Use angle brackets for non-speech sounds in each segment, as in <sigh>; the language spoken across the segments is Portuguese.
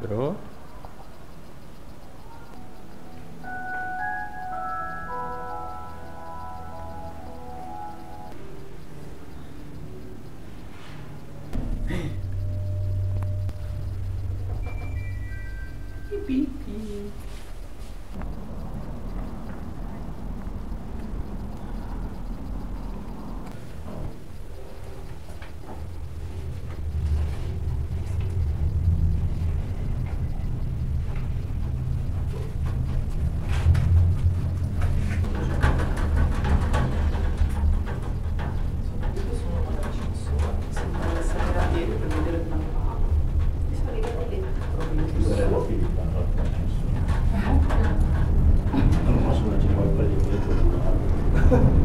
Quebrou. Pipi. Ha <laughs> ha.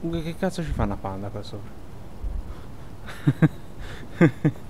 Che cazzo ci fa una panda qua sopra? <laughs>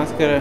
maschere